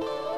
Bye.